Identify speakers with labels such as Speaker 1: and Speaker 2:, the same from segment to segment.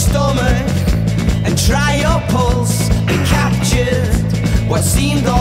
Speaker 1: stomach and try your pulse. We captured what seemed.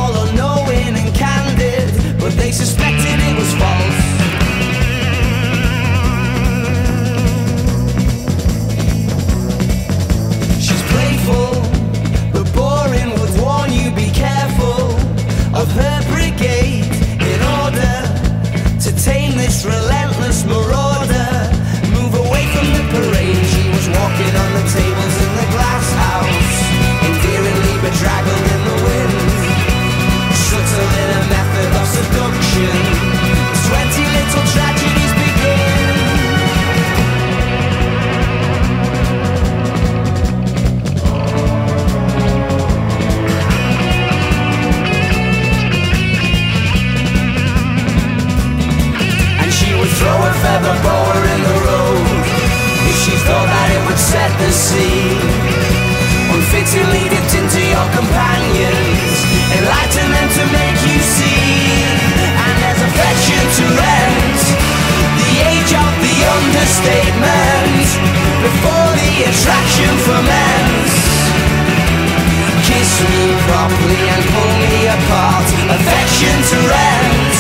Speaker 1: me properly and pull me apart. Affection to rent,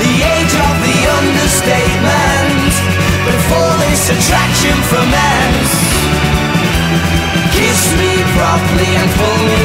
Speaker 1: the age of the understatement. Before this attraction from ends, kiss me properly and pull me.